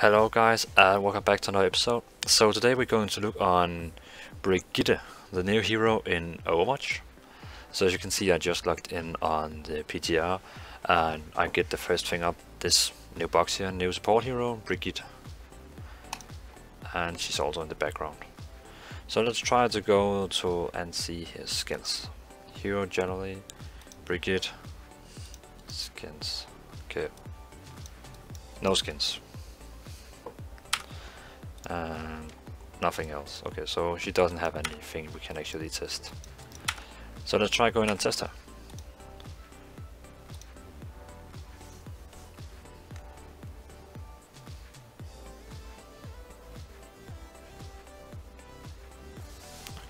Hello guys and welcome back to another episode. So today we're going to look on Brigitte, the new hero in Overwatch. So as you can see I just logged in on the PTR and I get the first thing up this new box here, new support hero, Brigitte. And she's also in the background. So let's try to go to and see his skins. Hero generally, Brigitte, skins, okay. No skins and nothing else. Okay, so she doesn't have anything we can actually test. So let's try going and test her.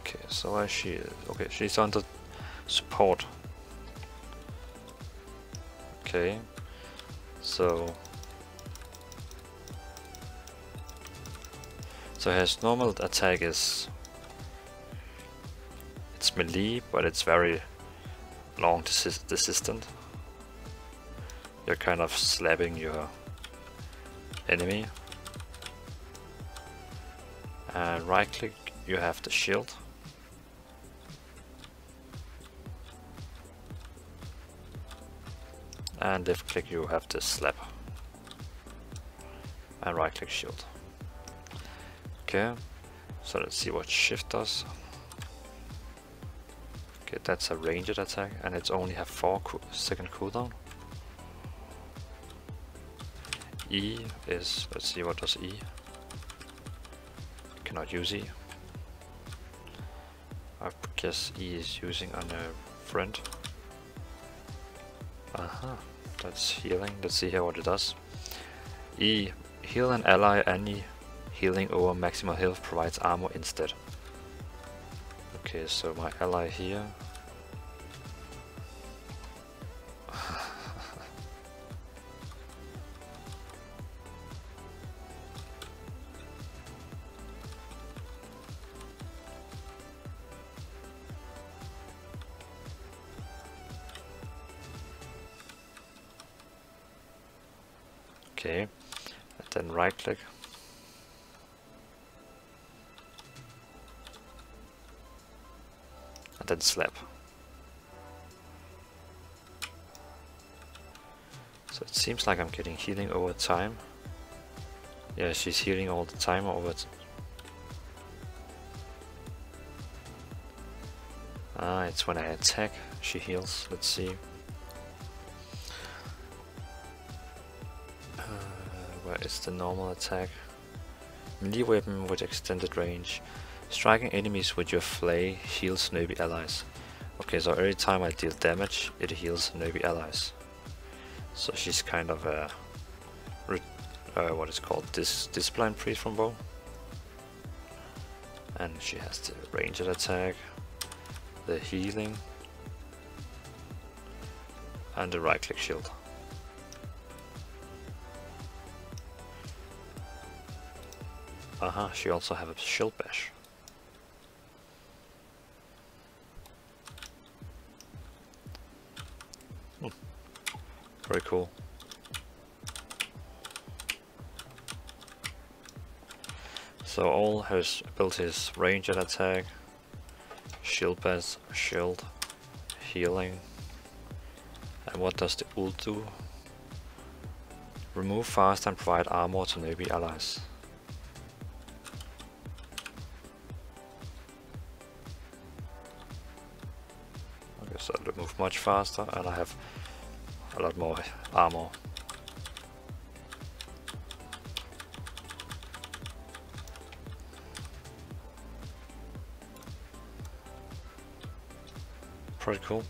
Okay, so where she is? Okay, she's under support. Okay, so So his normal attack is it's melee, but it's very long desistant. You're kind of slapping your enemy. And right click you have the shield. And left click you have the slap. And right click shield. Okay, so let's see what shift does. Okay, that's a ranged attack and it's only have 4 co second cooldown. E is, let's see what does E. Cannot use E. I guess E is using on a friend. Aha, uh -huh. that's healing. Let's see here what it does. E, heal an ally any Healing over maximal health provides armor instead. Okay, so my ally here. okay, and then right click slap. So it seems like I'm getting healing over time. Yeah, she's healing all the time over Ah, it's when I attack, she heals. Let's see. Uh, where is the normal attack? Melee weapon with extended range. Striking enemies with your flail heals newbie allies. Okay, so every time I deal damage, it heals newbie allies. So she's kind of a uh, what is called this discipline priest from WoW. And she has the ranged attack, the healing, and the right click shield. Aha, uh -huh, she also have a shield bash. Very cool. So all his abilities, range and attack, shield pass, shield, healing. And what does the ult do? Remove fast and provide armor to newbie allies. So I move much faster and I have a lot more armor. Pretty cool.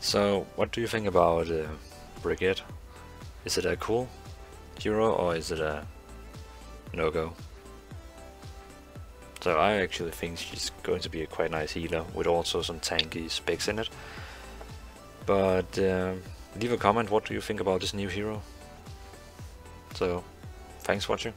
So, what do you think about uh, Brigitte? Is it a cool hero or is it a no-go? So I actually think she's going to be a quite nice healer with also some tanky specs in it. But uh, leave a comment, what do you think about this new hero? So, thanks for watching.